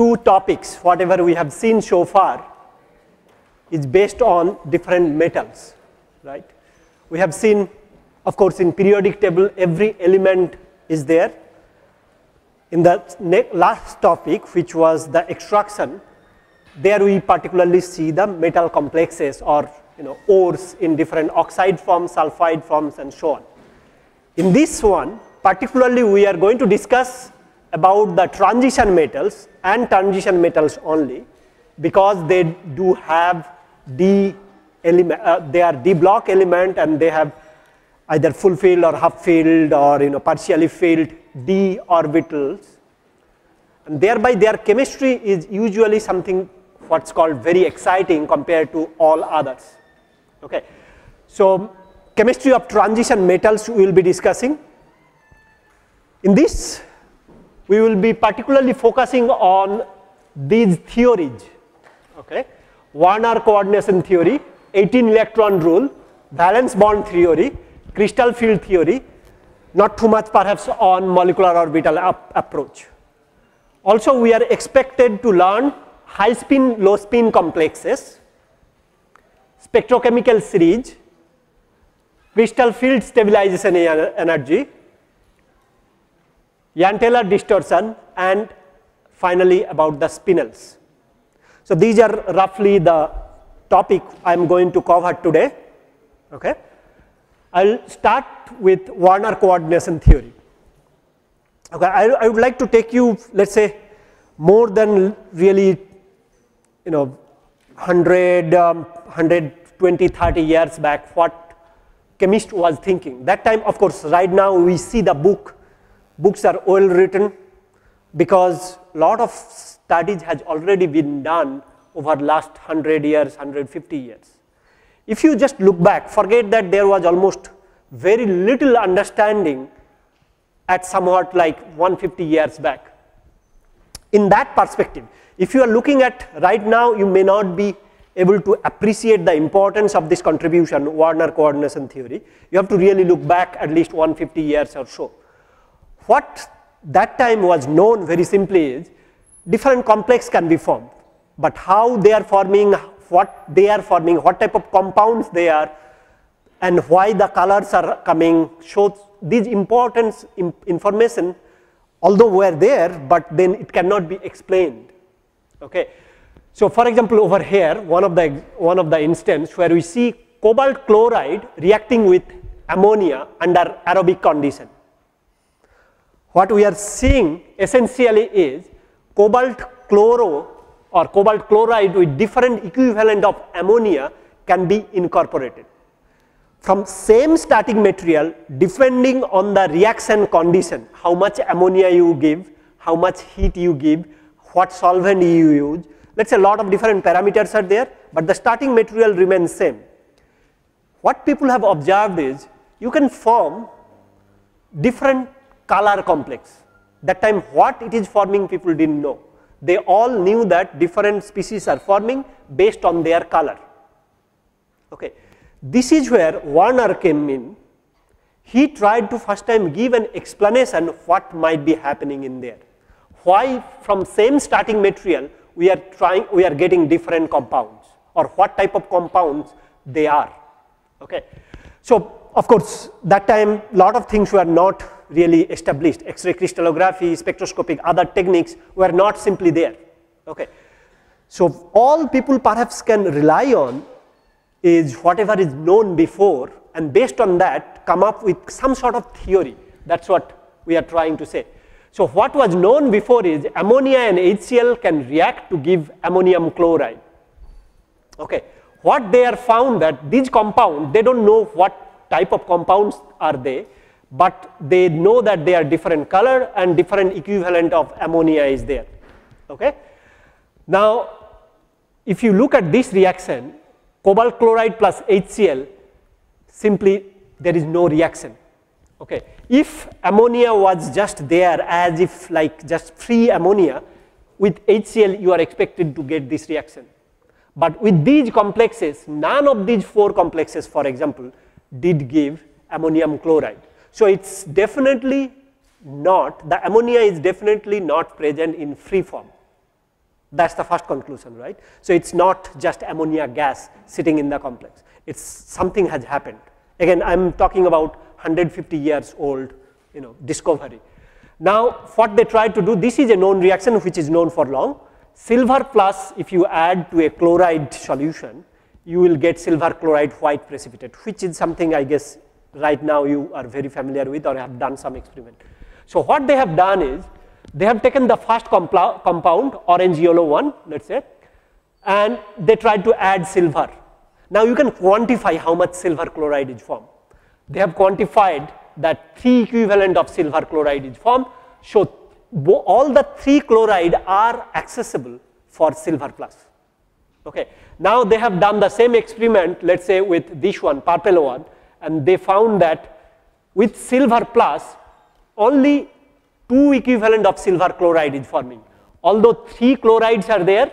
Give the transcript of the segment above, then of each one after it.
two topics, whatever we have seen so far, is based on different metals, right? We have seen, of course, in periodic table, every element is there. In the last topic, which was the extraction, there we particularly see the metal complexes or you know, ores in different oxide forms, sulfide forms, and so on. In this one, particularly we are going to discuss about the transition metals and transition metals only because they do have d element, uh, they are d block element and they have either full filled or half filled or you know partially filled d orbitals and thereby their chemistry is usually something what's called very exciting compared to all others okay so chemistry of transition metals we will be discussing in this we will be particularly focusing on these theories. Okay? Werner coordination theory, 18 electron rule, valence bond theory, crystal field theory, not too much perhaps on molecular orbital approach. Also we are expected to learn high spin, low spin complexes, spectrochemical series, crystal field stabilization energy, Jahn-Teller distortion and finally about the spinels. So these are roughly the topic I am going to cover today. Okay. I will start with Werner coordination theory. Okay, I, I would like to take you let us say more than really you know 100, um, 120, 30 years back what chemist was thinking. That time of course right now we see the book books are well written because a lot of studies has already been done over last 100 years, 150 years. If you just look back, forget that there was almost very little understanding at somewhat like 150 years back. In that perspective, if you are looking at right now, you may not be able to appreciate the importance of this contribution, Werner coordination theory. You have to really look back at least 150 years or so. What that time was known very simply is different complex can be formed, but how they are forming, what they are forming, what type of compounds they are, and why the colors are coming shows these important information although were there, but then it cannot be explained. Okay. So for example, over here, one of the one of the instance where we see cobalt chloride reacting with ammonia under aerobic condition. What we are seeing essentially is cobalt chloro or cobalt chloride with different equivalent of ammonia can be incorporated. From same starting material depending on the reaction condition, how much ammonia you give, how much heat you give, what solvent you use, let us say a lot of different parameters are there, but the starting material remains same. What people have observed is you can form different color complex. That time what it is forming people did not know. They all knew that different species are forming based on their color. Okay. This is where Werner came in. He tried to first time give an explanation what might be happening in there. Why from same starting material we are trying we are getting different compounds or what type of compounds they are. Okay. So of course that time lot of things were not really established. X-ray crystallography, spectroscopic, other techniques were not simply there. Okay. So all people perhaps can rely on is whatever is known before and based on that come up with some sort of theory. That's what we are trying to say. So what was known before is ammonia and HCl can react to give ammonium chloride. Okay. What they are found that these compounds, they don't know what type of compounds are they, but they know that they are different color and different equivalent of ammonia is there. Okay? Now, if you look at this reaction, cobalt chloride plus HCl, simply there is no reaction. Okay. If ammonia was just there as if like just free ammonia, with HCl you are expected to get this reaction. But with these complexes, none of these four complexes, for example, did give ammonium chloride. So it's definitely not, the ammonia is definitely not present in free form. That's the first conclusion, right? So it's not just ammonia gas sitting in the complex. It's something has happened. Again, I'm talking about 150 years old, you know, discovery. Now, what they tried to do, this is a known reaction which is known for long. Silver plus, if you add to a chloride solution, you will get silver chloride white precipitate, which is something I guess right now you are very familiar with or have done some experiment. So what they have done is, they have taken the first compound, orange yellow one, let's say, and they tried to add silver. Now you can quantify how much silver chloride is formed. They have quantified that three equivalent of silver chloride is formed. So all the three chloride are accessible for silver plus. Okay. Now they have done the same experiment, let's say with this one, purple one, and they found that with silver plus, only two equivalent of silver chloride is forming. Although three chlorides are there,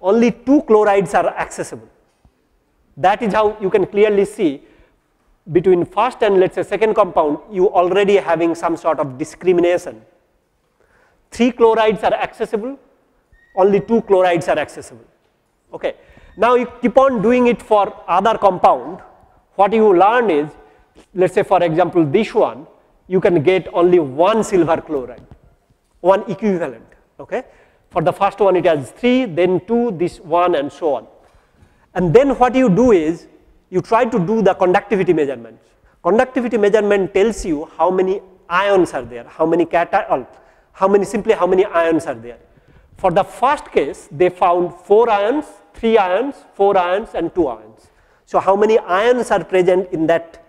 only two chlorides are accessible. That is how you can clearly see between first and let's say second compound, you already having some sort of discrimination. Three chlorides are accessible, only two chlorides are accessible. Okay. Now you keep on doing it for other compound, what you learn is, let's say for example this one, you can get only one silver chloride, one equivalent, okay. For the first one it has three, then two, this one and so on. And then what you do is, you try to do the conductivity measurement. Conductivity measurement tells you how many ions are there, how many cation, how many simply how many ions are there. For the first case, they found four ions, three ions, four ions, and two ions. So how many ions are present in that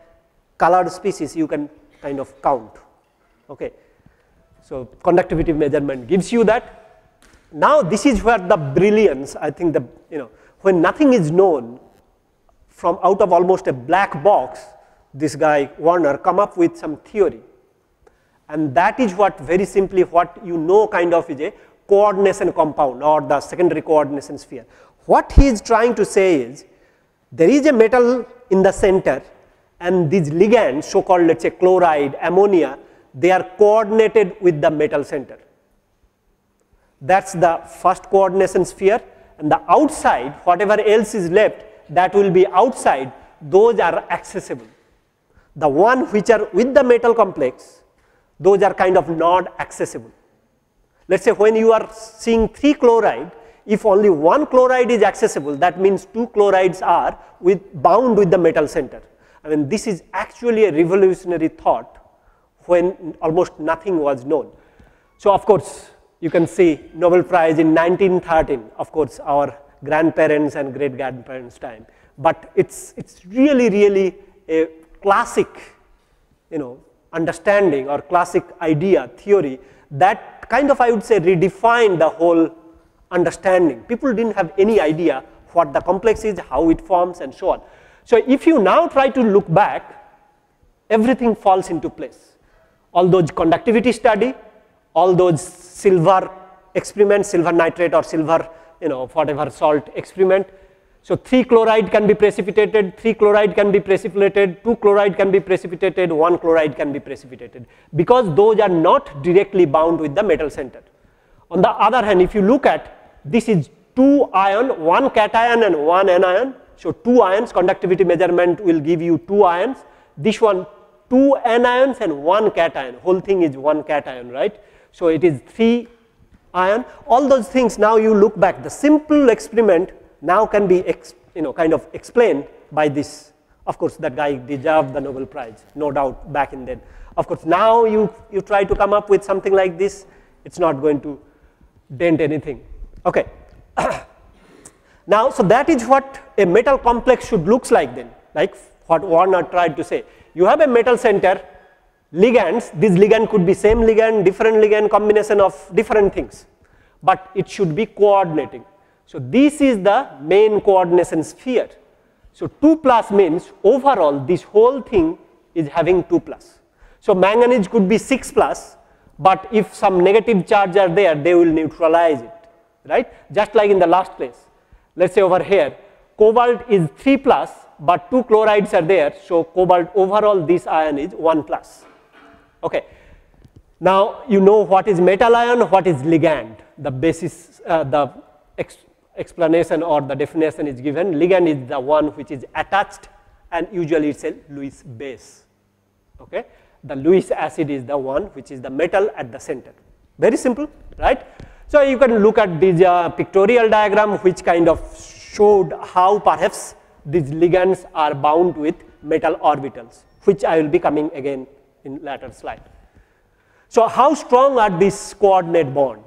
colored species you can kind of count. Okay. So conductivity measurement gives you that. Now this is where the brilliance, I think the, you know, when nothing is known, from out of almost a black box, this guy Werner come up with some theory. And that is what very simply what you know kind of is a coordination compound or the secondary coordination sphere. What he is trying to say is there is a metal in the center and these ligands so called let us say chloride, ammonia, they are coordinated with the metal center. That is the first coordination sphere and the outside whatever else is left that will be outside, those are accessible. The one which are with the metal complex, those are kind of not accessible. Let us say when you are seeing 3 chloride, if only one chloride is accessible, that means two chlorides are with bound with the metal center. I mean, this is actually a revolutionary thought when almost nothing was known. So, of course, you can see Nobel Prize in 1913, of course, our grandparents and great grandparents time. But it's, it's really, really a classic, you know, understanding or classic idea, theory that kind of, I would say, redefined the whole understanding. People didn't have any idea what the complex is, how it forms and so on. So if you now try to look back, everything falls into place. All those conductivity study, all those silver experiments, silver nitrate or silver you know, whatever salt experiment. So 3 chloride can be precipitated, 3 chloride can be precipitated, 2 chloride can be precipitated, 1 chloride can be precipitated because those are not directly bound with the metal center. On the other hand, if you look at this is 2 ion, 1 cation and 1 anion. So 2 ions conductivity measurement will give you 2 ions. This one 2 anions and 1 cation, whole thing is 1 cation, right. So it is 3 ion, all those things now you look back, the simple experiment now can be you know kind of explained by this. Of course, that guy deserved the Nobel Prize, no doubt back in then. Of course, now you, you try to come up with something like this, it's not going to dent anything. Okay. now, so that is what a metal complex should looks like then, like what Werner tried to say. You have a metal center, ligands, this ligand could be same ligand, different ligand, combination of different things, but it should be coordinating. So this is the main coordination sphere. So 2 plus means overall this whole thing is having 2 plus. So manganese could be 6 plus, but if some negative charge are there, they will neutralize it, right? Just like in the last place. let's say over here, cobalt is 3 plus, but two chlorides are there, so cobalt overall this ion is 1 plus. Okay. Now you know what is metal ion, what is ligand. The basis, uh, the ex explanation or the definition is given. Ligand is the one which is attached and usually it's a Lewis base. Okay. The Lewis acid is the one which is the metal at the center. Very simple, right? So you can look at this uh, pictorial diagram which kind of showed how perhaps these ligands are bound with metal orbitals, which I will be coming again in later slide. So how strong are these coordinate bond?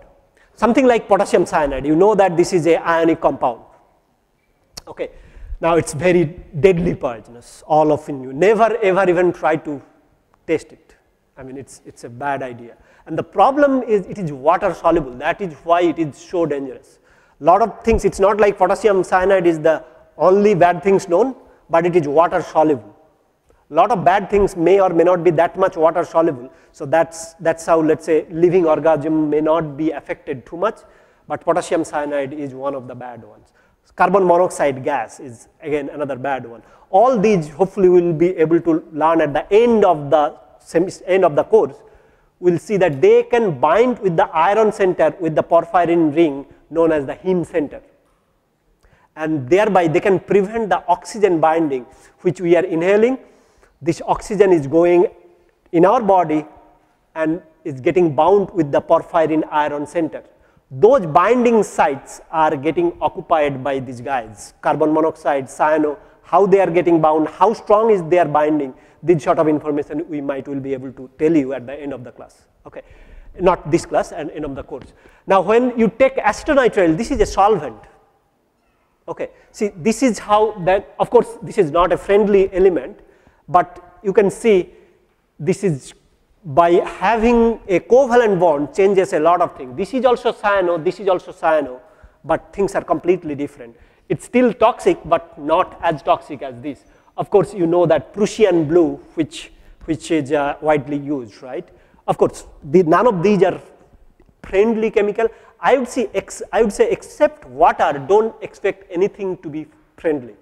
Something like potassium cyanide, you know that this is a ionic compound. Okay. Now it's very deadly poisonous, all of you. Never ever even try to taste it. I mean, it's, it's a bad idea. And the problem is it is water soluble. That is why it is so dangerous. Lot of things, it's not like potassium cyanide is the only bad things known, but it is water soluble. Lot of bad things may or may not be that much water soluble. So that's, that's how let's say living organism may not be affected too much, but potassium cyanide is one of the bad ones. Carbon monoxide gas is again another bad one. All these hopefully we will be able to learn at the end of the end of the course. We'll see that they can bind with the iron center with the porphyrin ring known as the heme center. And thereby they can prevent the oxygen binding which we are inhaling. This oxygen is going in our body and is getting bound with the porphyrin iron center those binding sites are getting occupied by these guys, carbon monoxide, cyano, how they are getting bound, how strong is their binding, this sort of information we might will be able to tell you at the end of the class, okay. Not this class and end of the course. Now when you take acetonitrile, this is a solvent, okay. See, this is how that, of course, this is not a friendly element, but you can see this is by having a covalent bond changes a lot of things. This is also cyano, this is also cyano, but things are completely different. It's still toxic, but not as toxic as this. Of course, you know that Prussian blue, which, which is uh, widely used, right? Of course, the, none of these are friendly chemical. I would, say ex, I would say except water, don't expect anything to be friendly,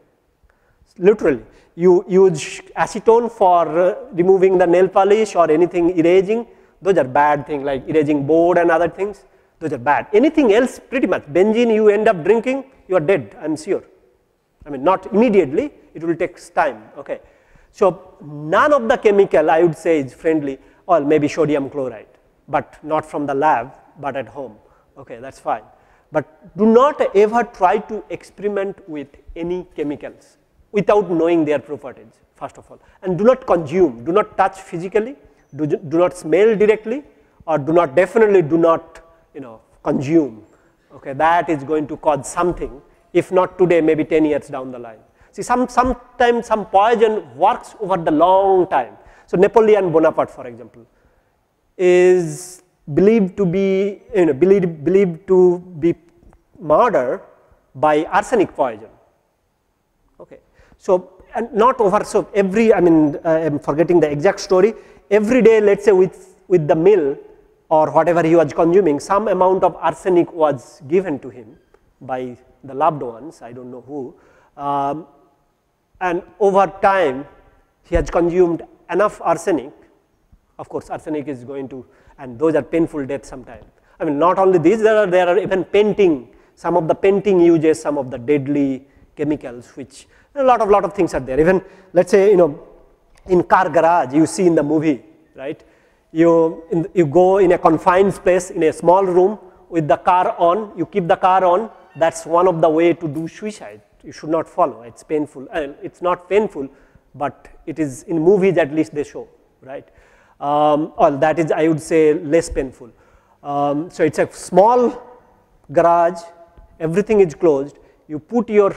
literally you use acetone for uh, removing the nail polish or anything erasing, those are bad things like erasing board and other things, those are bad. Anything else pretty much, benzene you end up drinking, you are dead, I am sure. I mean not immediately, it will take time, okay. So none of the chemical I would say is friendly, or maybe sodium chloride, but not from the lab, but at home, okay, that's fine. But do not ever try to experiment with any chemicals without knowing their properties first of all and do not consume, do not touch physically, do, do not smell directly or do not definitely do not you know consume okay that is going to cause something if not today maybe 10 years down the line. See some sometimes some poison works over the long time. So Napoleon Bonaparte for example is believed to be you know believed, believed to be murdered by arsenic poison so, and not over, so every, I mean, uh, I'm forgetting the exact story, every day, let's say with, with the meal or whatever he was consuming, some amount of arsenic was given to him by the loved ones, I don't know who. Um, and over time, he has consumed enough arsenic. Of course, arsenic is going to, and those are painful deaths sometimes. I mean, not only these, there are, there are even painting, some of the painting uses some of the deadly chemicals which a lot of lot of things are there. Even let's say you know in car garage you see in the movie, right? You in, you go in a confined place in a small room with the car on. You keep the car on. That's one of the way to do suicide. You should not follow. It's painful. Uh, it's not painful, but it is in movies at least they show, right? Um, well, that is I would say less painful. Um, so it's a small garage. Everything is closed. You put your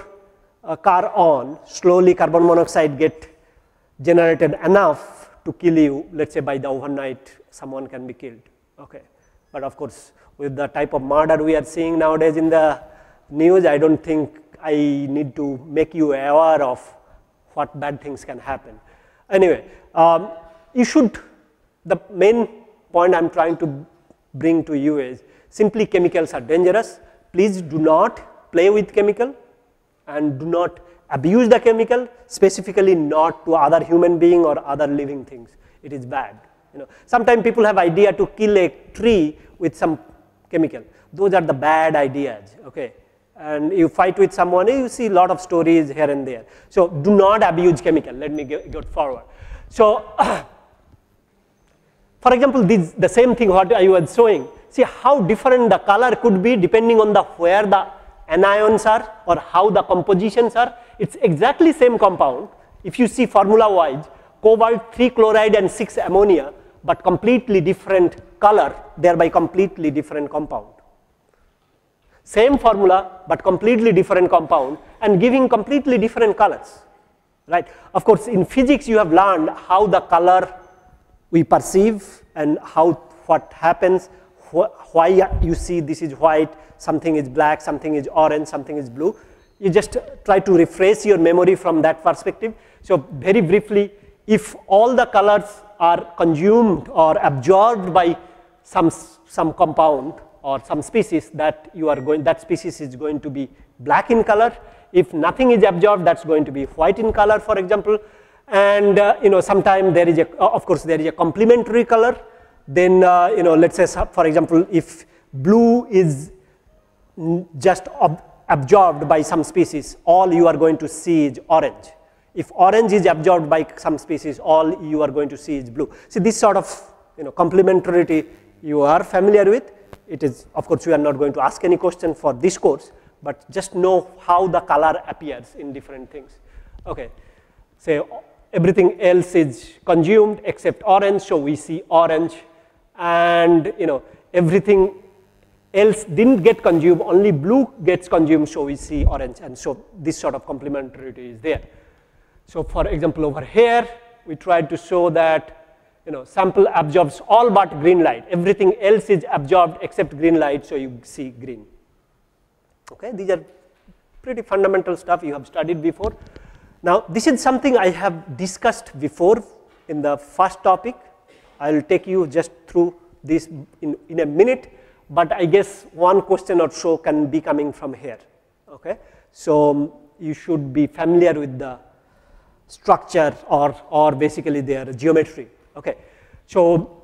a car on, slowly carbon monoxide get generated enough to kill you, let's say by the overnight someone can be killed. Okay. But of course, with the type of murder we are seeing nowadays in the news, I don't think I need to make you aware of what bad things can happen. Anyway, um, you should, the main point I'm trying to bring to you is simply chemicals are dangerous. Please do not play with chemical and do not abuse the chemical, specifically not to other human being or other living things. It is bad. You know, sometimes people have idea to kill a tree with some chemical. Those are the bad ideas. Okay, and you fight with someone, you see a lot of stories here and there. So do not abuse chemical. Let me go, go forward. So, for example, this the same thing what I was showing. See how different the color could be depending on the where the anions are or how the compositions are. It's exactly same compound. If you see formula wise, cobalt 3 chloride and 6 ammonia, but completely different color, thereby completely different compound. Same formula, but completely different compound and giving completely different colors, right? Of course, in physics, you have learned how the color we perceive and how what happens, wh why you see this is white, something is black, something is orange, something is blue. You just try to refresh your memory from that perspective. So very briefly, if all the colors are consumed or absorbed by some, some compound or some species that you are going, that species is going to be black in color. If nothing is absorbed, that's going to be white in color, for example. And uh, you know, sometimes there is a, of course, there is a complementary color. Then uh, you know, let's say, for example, if blue is just ab absorbed by some species, all you are going to see is orange. If orange is absorbed by some species, all you are going to see is blue. See, this sort of you know, complementarity you are familiar with. It is, of course, we are not going to ask any question for this course, but just know how the color appears in different things. Okay, say everything else is consumed except orange, so we see orange, and you know everything else didn't get consumed, only blue gets consumed, so we see orange, and so this sort of complementarity is there. So for example, over here, we tried to show that you know, sample absorbs all but green light. Everything else is absorbed except green light, so you see green. Okay, these are pretty fundamental stuff you have studied before. Now, this is something I have discussed before in the first topic. I will take you just through this in, in a minute, but I guess one question or so can be coming from here. Okay, so um, you should be familiar with the structure or, or basically their geometry. Okay. So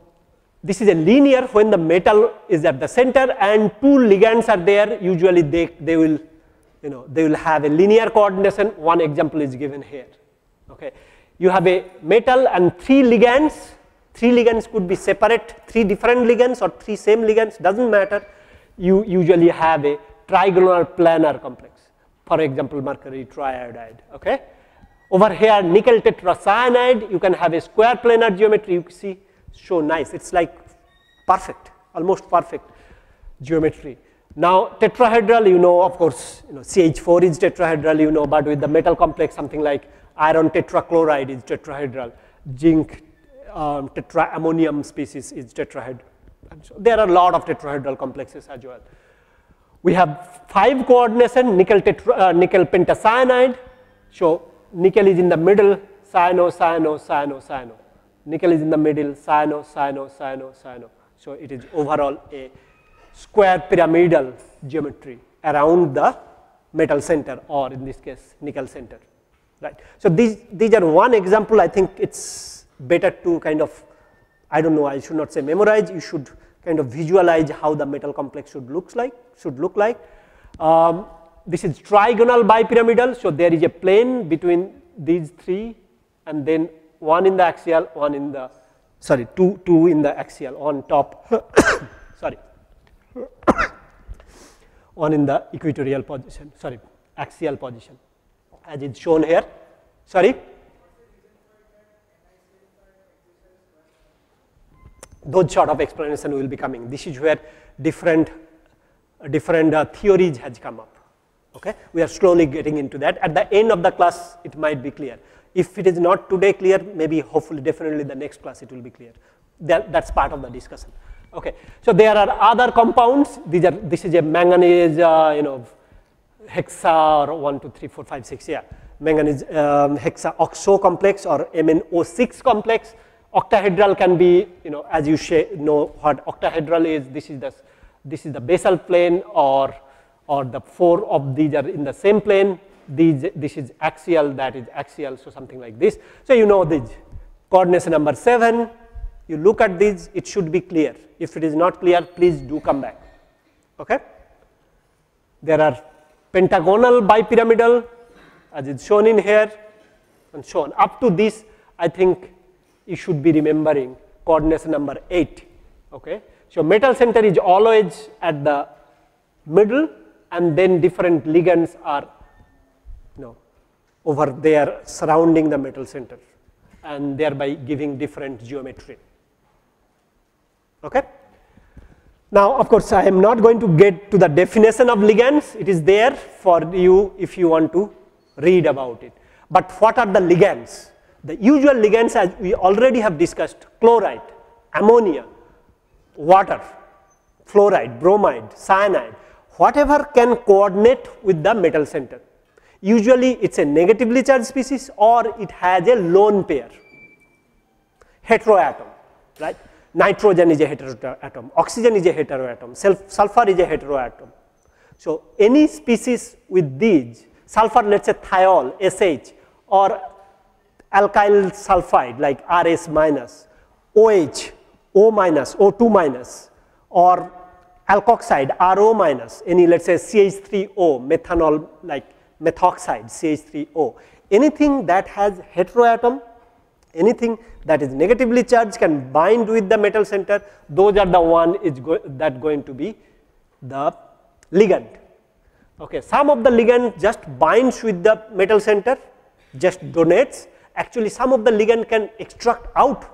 this is a linear when the metal is at the center and two ligands are there, usually they, they will, you know, they will have a linear coordination. One example is given here. Okay. You have a metal and three ligands. Three ligands could be separate, three different ligands or three same ligands, doesn't matter. You usually have a trigonal planar complex. For example, mercury triiodide. Okay. Over here, nickel tetracyanide, you can have a square planar geometry. You see, so nice. It's like perfect, almost perfect geometry. Now, tetrahedral, you know, of course, you know, CH4 is tetrahedral, you know, but with the metal complex, something like iron tetrachloride is tetrahedral, zinc um, tetraammonium species is tetrahedral. So there are a lot of tetrahedral complexes as well. We have five coordination, nickel, tetra, uh, nickel pentacyanide. So nickel is in the middle, cyano, cyano, cyano, cyano. Nickel is in the middle, cyano, cyano, cyano, cyano. So it is overall a square pyramidal geometry around the metal center or in this case nickel center. Right. So these, these are one example I think it's better to kind of, I don't know, I should not say memorize, you should kind of visualize how the metal complex should looks like, should look like. Um, this is trigonal bipyramidal, so there is a plane between these three and then one in the axial, one in the, sorry, two, two in the axial on top, sorry, one in the equatorial position, sorry, axial position, as it's shown here, sorry. Those sort of explanation will be coming. This is where different, different uh, theories has come up. Okay? We are slowly getting into that. At the end of the class, it might be clear. If it is not today clear, maybe hopefully definitely the next class it will be clear. That, that's part of the discussion. Okay. So there are other compounds. These are, this is a manganese, uh, you know, hexa or 1, 2, 3, 4, 5, 6, yeah. Manganese um, hexa oxo complex or MnO6 complex. Octahedral can be, you know, as you know what octahedral is, this is the, this is the basal plane or or the four of these are in the same plane these, this is axial, that is axial, so something like this. So you know this. Coordination number 7, you look at these, it should be clear. If it is not clear, please do come back. Okay? There are pentagonal bipyramidal, as is shown in here, and shown. Up to this, I think you should be remembering coordination number 8. Okay? So metal center is always at the middle and then different ligands are you know, over there surrounding the metal center and thereby giving different geometry. Okay? Now, of course, I am not going to get to the definition of ligands. It is there for you if you want to read about it. But what are the ligands? The usual ligands as we already have discussed, chloride, ammonia, water, fluoride, bromide, cyanide, whatever can coordinate with the metal center. Usually it is a negatively charged species or it has a lone pair, heteroatom, right. Nitrogen is a heteroatom, oxygen is a heteroatom, sulfur is a heteroatom. So any species with these, sulfur let us say thiol, SH or alkyl sulfide like RS minus, OH, O minus, O2 minus or alkoxide RO minus, any let us say CH3O, methanol like methoxide CH3O, anything that has heteroatom, anything that is negatively charged can bind with the metal center, those are the one is go that going to be the ligand. Okay, some of the ligand just binds with the metal center, just donates. Actually, some of the ligand can extract out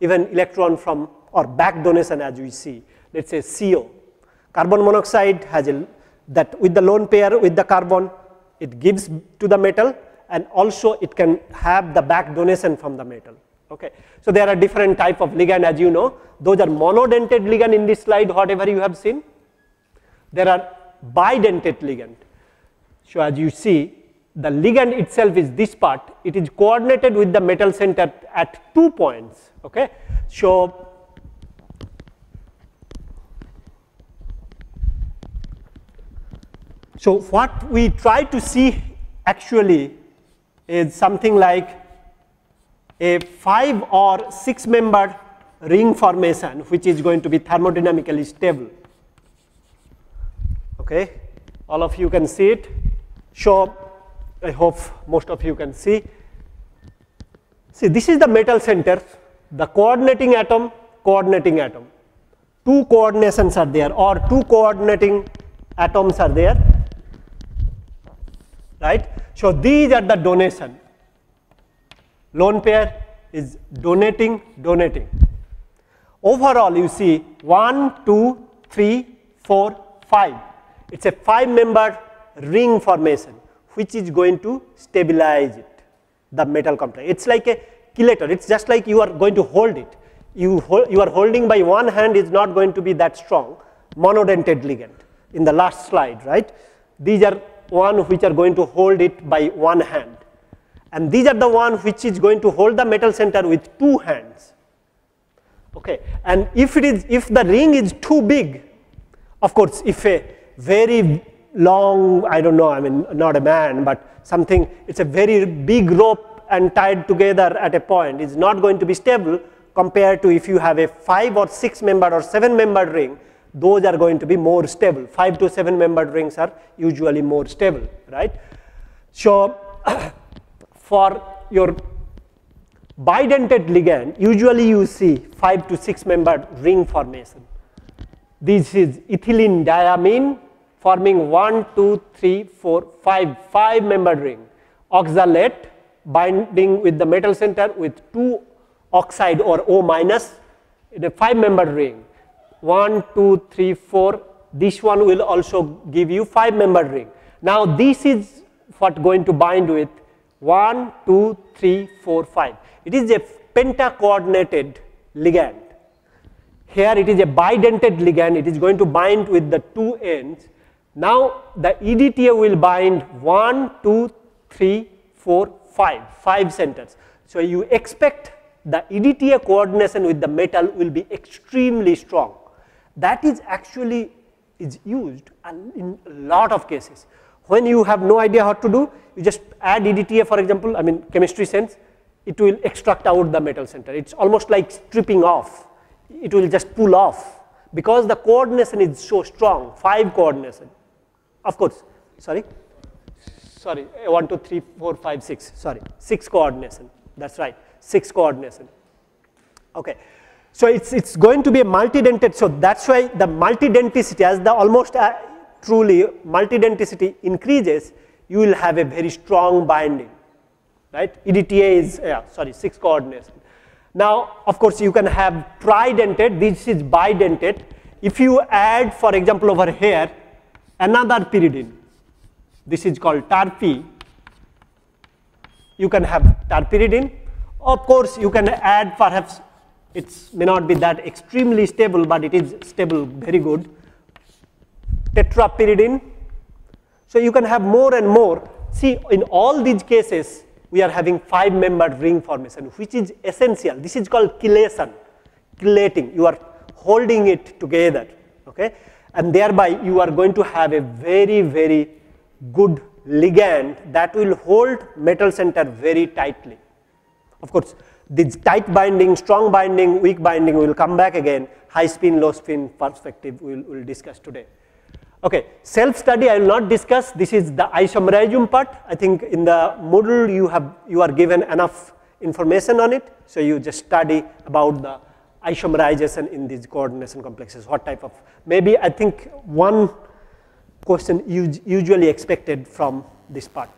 even electron from or back donation as we see. Let's say CO. Carbon monoxide has a that with the lone pair with the carbon it gives to the metal and also it can have the back donation from the metal. Okay. So, there are different type of ligand as you know, those are monodentate ligand in this slide whatever you have seen. There are bidentate ligand. So, as you see the ligand itself is this part, it is coordinated with the metal center at two points. Okay. So, So, what we try to see actually is something like a 5 or 6 membered ring formation which is going to be thermodynamically stable. Okay. All of you can see it. So, I hope most of you can see. See this is the metal center, the coordinating atom, coordinating atom. Two coordinations are there or two coordinating atoms are there right. So, these are the donation, lone pair is donating, donating. Overall you see 1, 2, 3, 4, 5, it is a 5 member ring formation which is going to stabilize it, the metal complex. It is like a chelator, it is just like you are going to hold it. You, hold, you are holding by one hand is not going to be that strong, monodentate ligand in the last slide, right. These are one which are going to hold it by one hand. And these are the one which is going to hold the metal center with two hands. Okay. And if it is, if the ring is too big, of course, if a very long, I don't know, I mean, not a man, but something, it's a very big rope and tied together at a point is not going to be stable compared to if you have a five or six membered or seven membered ring those are going to be more stable. 5 to 7 membered rings are usually more stable, right. So, for your bidentate ligand, usually you see 5 to 6 membered ring formation. This is ethylene diamine forming 1, 2, 3, 4, 5, 5 membered ring. Oxalate binding with the metal center with 2 oxide or O minus in a 5 membered ring. 1, 2, 3, 4, this one will also give you 5 membered ring. Now this is what going to bind with 1, 2, 3, 4, 5. It is a penta-coordinated ligand. Here it is a bidentate ligand, it is going to bind with the two ends. Now the EDTA will bind 1, 2, 3, 4, 5, 5 centers. So you expect the EDTA coordination with the metal will be extremely strong that is actually is used in a lot of cases. When you have no idea how to do, you just add EDTA for example, I mean chemistry sense, it will extract out the metal center. It's almost like stripping off. It will just pull off because the coordination is so strong, 5 coordination. Of course, sorry, sorry, 1, 2, 3, 4, 5, 6, sorry, 6 coordination, that's right, 6 coordination. Okay. So it's, it's going to be a multidentate, so that's why the multidenticity as the almost uh, truly multidenticity increases, you will have a very strong binding, right? EDTA is, yeah, sorry, 6 coordination. Now, of course, you can have tridentate, this is bidentate. If you add, for example, over here, another pyridine, this is called terpy, you can have terpyridine. Of course, you can add perhaps it may not be that extremely stable, but it is stable very good. Tetrapyridine. So you can have more and more. See, in all these cases, we are having five membered ring formation, which is essential. This is called chelation, chelating. You are holding it together, okay? And thereby you are going to have a very, very good ligand that will hold metal center very tightly. Of course, this tight binding, strong binding, weak binding will come back again. High spin, low spin perspective we will we'll discuss today. Okay, self-study I will not discuss. This is the isomerism part. I think in the Moodle you have you are given enough information on it. So you just study about the isomerization in these coordination complexes. What type of maybe I think one question usually expected from this part.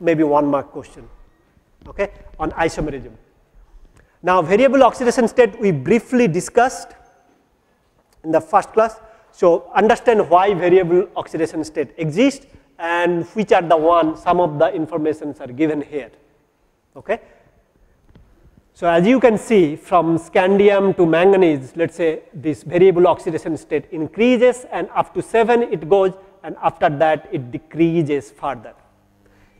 Maybe one mark question. Okay, on isomerism. Now variable oxidation state we briefly discussed in the first class. So understand why variable oxidation state exists and which are the one, some of the informations are given here. Okay. So as you can see from scandium to manganese, let's say this variable oxidation state increases and up to 7 it goes and after that it decreases further.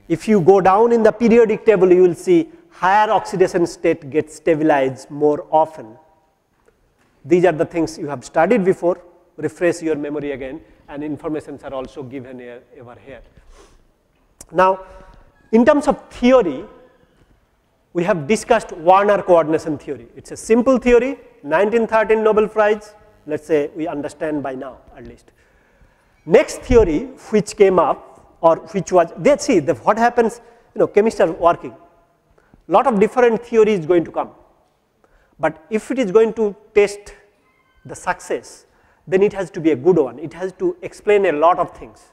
If you go down in the periodic table, you will see higher oxidation state gets stabilized more often. These are the things you have studied before, refresh your memory again, and informations are also given here, over here. Now, in terms of theory, we have discussed Werner coordination theory. It's a simple theory, 1913 Nobel Prize, let's say we understand by now at least. Next theory which came up or which was, let's see the, what happens, you know, chemists are working lot of different theories going to come. But if it is going to test the success, then it has to be a good one. It has to explain a lot of things.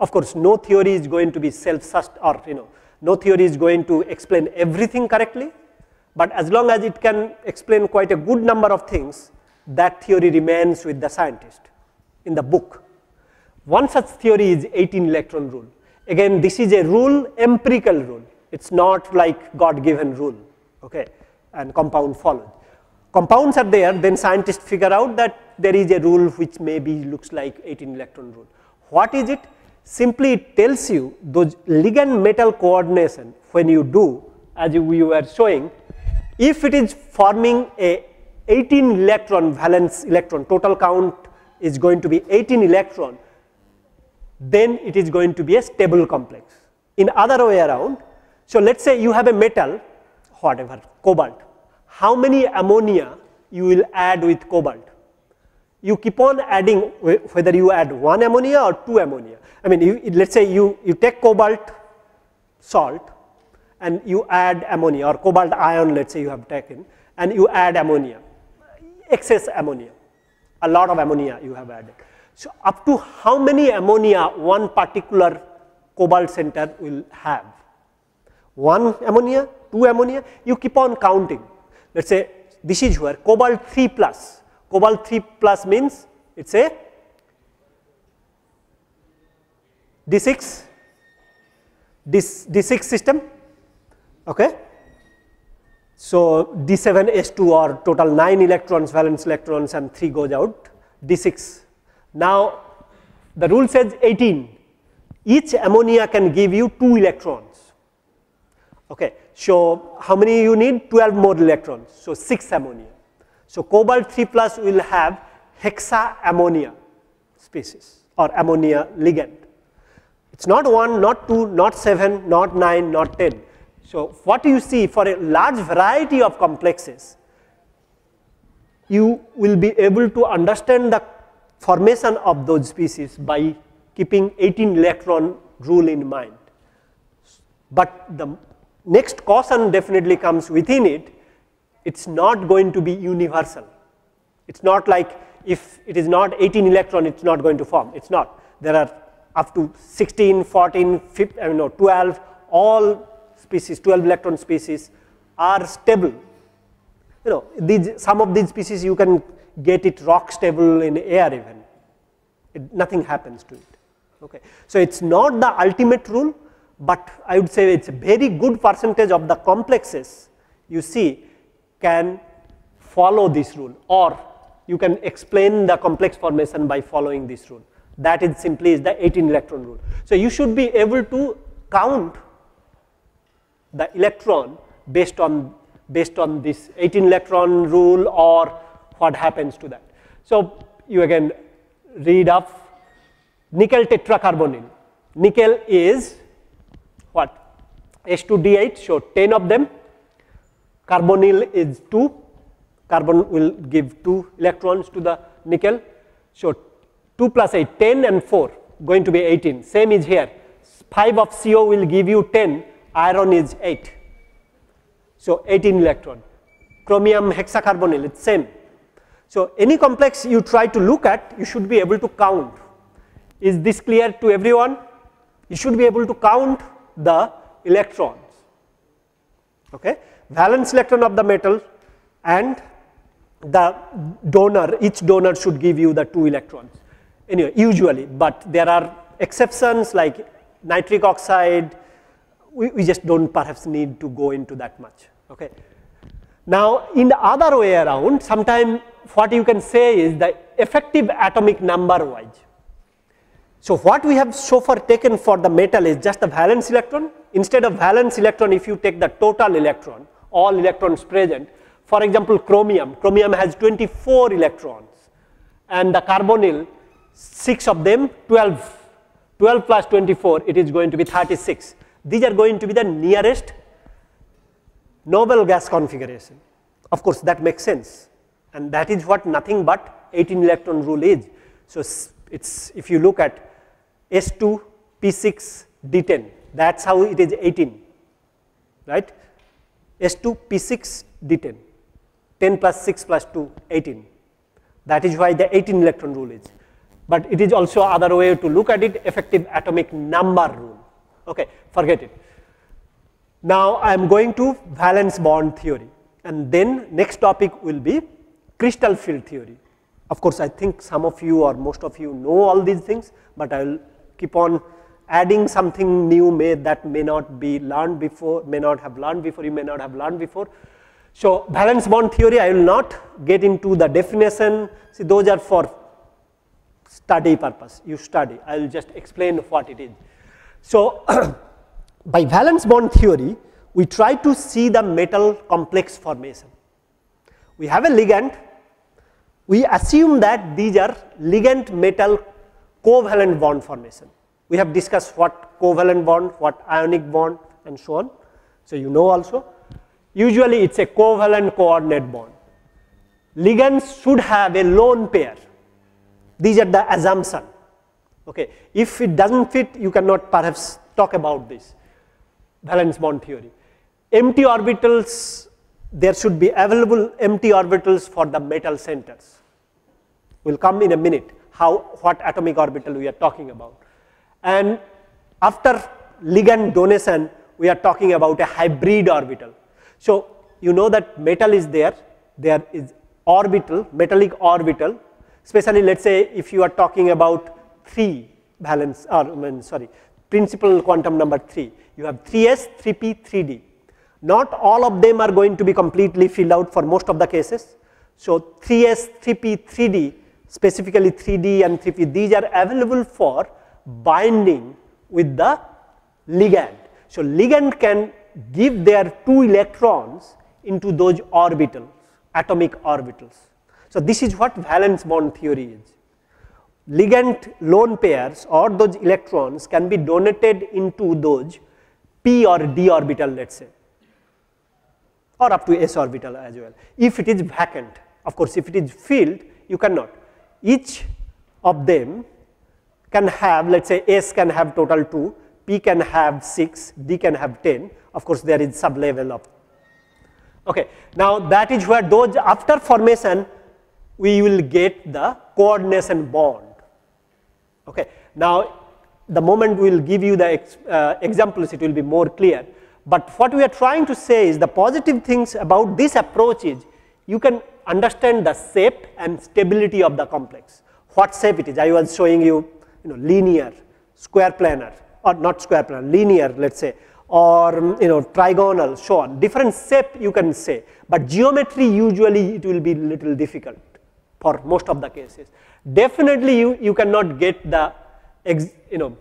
Of course, no theory is going to be self-sust or you know, no theory is going to explain everything correctly. But as long as it can explain quite a good number of things, that theory remains with the scientist in the book. One such theory is 18 electron rule. Again, this is a rule, empirical rule. It's not like God given rule, okay, and compound follows. Compounds are there, then scientists figure out that there is a rule which maybe looks like 18 electron rule. What is it? Simply it tells you those ligand metal coordination when you do, as we were showing, if it is forming a 18 electron valence electron, total count is going to be 18 electron, then it is going to be a stable complex. In other way around, so let's say you have a metal, whatever, cobalt. How many ammonia you will add with cobalt? You keep on adding whether you add one ammonia or two ammonia. I mean, you, let's say you, you take cobalt salt and you add ammonia or cobalt ion, let's say you have taken, and you add ammonia, excess ammonia, a lot of ammonia you have added. So up to how many ammonia one particular cobalt center will have? one ammonia, two ammonia, you keep on counting. Let us say this is where cobalt 3 plus, cobalt 3 plus means it is a D6, D6 system, okay. So D7S2 or total 9 electrons, valence electrons and 3 goes out, D6. Now the rule says 18, each ammonia can give you 2 electrons Okay, so how many you need? 12 more electrons, so 6 ammonia. So cobalt 3 plus will have hexa ammonia species or ammonia ligand. It's not 1, not 2, not 7, not 9, not 10. So what you see for a large variety of complexes, you will be able to understand the formation of those species by keeping 18 electron rule in mind. But the next caution definitely comes within it, it's not going to be universal. It's not like if it is not 18 electron, it's not going to form. It's not. There are up to 16, 14, 15, I mean, no, 12, all species, 12 electron species are stable. You know, these, some of these species you can get it rock stable in air even. It, nothing happens to it. Okay. So it's not the ultimate rule, but I would say it's a very good percentage of the complexes you see can follow this rule or you can explain the complex formation by following this rule. That is simply is the 18 electron rule. So you should be able to count the electron based on based on this 18 electron rule or what happens to that. So you again read up nickel tetracarbonyl. Nickel is what? H2D8, so 10 of them. Carbonyl is 2. Carbon will give 2 electrons to the nickel. So 2 plus 8, 10 and 4 going to be 18. Same is here. 5 of CO will give you 10, iron is 8. So 18 electron. Chromium hexacarbonyl, it's same. So any complex you try to look at, you should be able to count. Is this clear to everyone? You should be able to count the electrons. Okay? Valence electron of the metal and the donor, each donor should give you the two electrons. Anyway, usually, but there are exceptions like nitric oxide, we, we just don't perhaps need to go into that much. Okay. Now, in the other way around, sometimes what you can say is the effective atomic number wise. So, what we have so far taken for the metal is just the valence electron. Instead of valence electron, if you take the total electron, all electrons present, for example, chromium, chromium has 24 electrons and the carbonyl, 6 of them, 12, 12 plus 24, it is going to be 36. These are going to be the nearest noble gas configuration. Of course, that makes sense and that is what nothing but 18 electron rule is. So, it's if you look at S2 P6 D10 that is how it is 18 right S2 P6 D10 10 plus 6 plus 2 18 that is why the 18 electron rule is but it is also other way to look at it effective atomic number rule. Okay forget it. Now I am going to valence bond theory. And then next topic will be crystal field theory. Of course I think some of you or most of you know all these things but I will keep on adding something new may that may not be learned before, may not have learned before, you may not have learned before. So valence bond theory, I will not get into the definition, see those are for study purpose, you study, I will just explain what it is. So by valence bond theory, we try to see the metal complex formation. We have a ligand, we assume that these are ligand metal covalent bond formation. We have discussed what covalent bond, what ionic bond and so on. So, you know also usually it is a covalent coordinate bond. Ligands should have a lone pair, these are the assumption. Okay. If it does not fit you cannot perhaps talk about this valence bond theory. Empty orbitals there should be available empty orbitals for the metal centers. We will come in a minute how what atomic orbital we are talking about. And after ligand donation, we are talking about a hybrid orbital. So you know that metal is there, there is orbital, metallic orbital, especially let's say if you are talking about 3 valence or I mean, sorry, principal quantum number 3, you have 3s, 3p, 3d. Not all of them are going to be completely filled out for most of the cases. So 3s, 3p, 3d specifically 3D and 3P, these are available for binding with the ligand. So, ligand can give their two electrons into those orbitals, atomic orbitals. So, this is what valence bond theory is. ligand lone pairs or those electrons can be donated into those p or d orbital let us say or up to s orbital as well. If it is vacant of course if it is filled you cannot. Each of them can have let us say s can have total 2 p can have 6 d can have 10 of course there is sub level of okay. Now that is where those after formation we will get the coordination bond Okay. Now, the moment we will give you the ex, uh, examples, it will be more clear. But what we are trying to say is the positive things about this approach is you can understand the shape and stability of the complex. What shape it is? I was showing you, you know, linear, square planar, or not square planar, linear, let's say, or you know, trigonal, so on. Different shape you can say, but geometry usually it will be little difficult for most of the cases. Definitely you, you cannot get the, you know,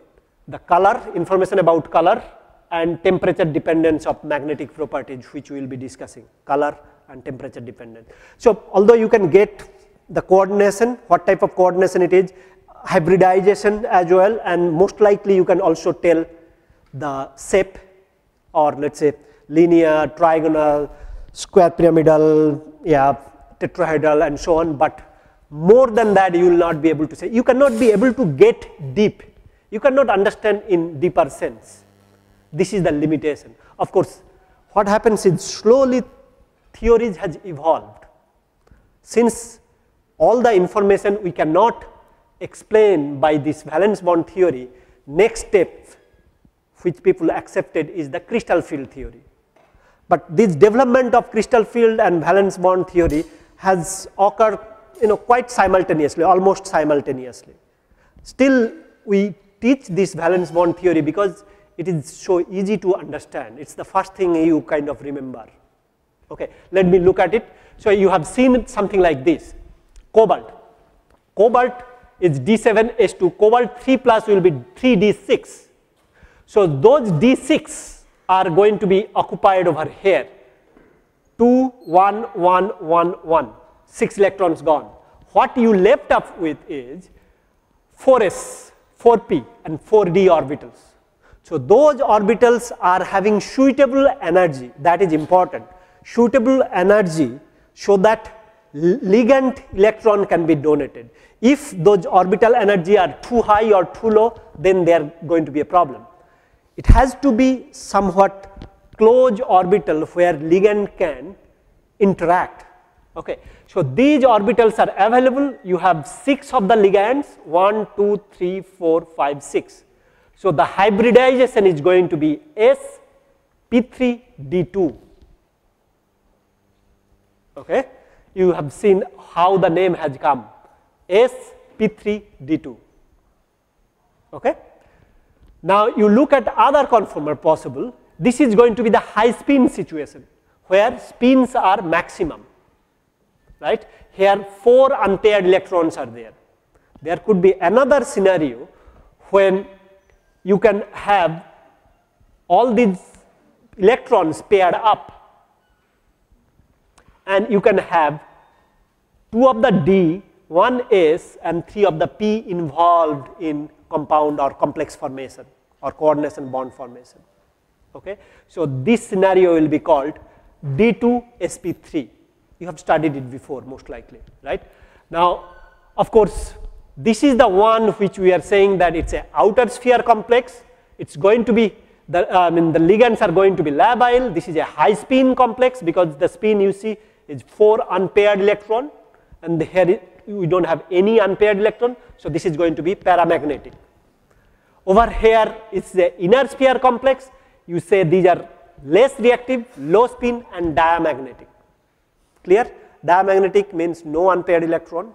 the color, information about color and temperature dependence of magnetic properties which we will be discussing, color and temperature dependent. So, although you can get the coordination, what type of coordination it is, hybridization as well and most likely you can also tell the shape or let us say linear, trigonal, square pyramidal, yeah, tetrahedral and so on, but more than that you will not be able to say. You cannot be able to get deep. You cannot understand in deeper sense. This is the limitation. Of course, what happens is slowly theories has evolved. Since all the information we cannot explain by this valence bond theory, next step which people accepted is the crystal field theory. But this development of crystal field and valence bond theory has occurred you know quite simultaneously, almost simultaneously. Still we teach this valence bond theory because it is so easy to understand. It's the first thing you kind of remember. Okay, let me look at it. So you have seen something like this, cobalt. Cobalt is D7H2, cobalt 3 plus will be 3D6. So those D6 are going to be occupied over here, 2, 1, 1, 1, 1. 6 electrons gone. What you left up with is 4s, 4p and 4d orbitals. So those orbitals are having suitable energy that is important. Suitable energy so that ligand electron can be donated. If those orbital energy are too high or too low then they are going to be a problem. It has to be somewhat closed orbital where ligand can interact. Okay. So these orbitals are available. You have six of the ligands, one, two, three, four, five, six. So the hybridization is going to be S P3 D2. Okay. You have seen how the name has come S P3 D2. Okay. Now you look at other conformer possible. This is going to be the high spin situation where spins are maximum right. Here 4 unpaired electrons are there. There could be another scenario when you can have all these electrons paired up and you can have 2 of the D, 1 S and 3 of the P involved in compound or complex formation or coordination bond formation. Okay. So, this scenario will be called D2 sp3 you have studied it before most likely, right. Now, of course, this is the one which we are saying that it's a outer sphere complex, it's going to be the, uh, I mean the ligands are going to be labile, this is a high spin complex because the spin you see is 4 unpaired electron and here we do not have any unpaired electron, so this is going to be paramagnetic. Over here it's the inner sphere complex, you say these are less reactive, low spin and diamagnetic. Clear? Diamagnetic means no unpaired electron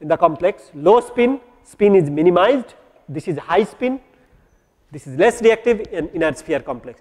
in the complex. Low spin, spin is minimized. This is high spin. This is less reactive in inner sphere complex.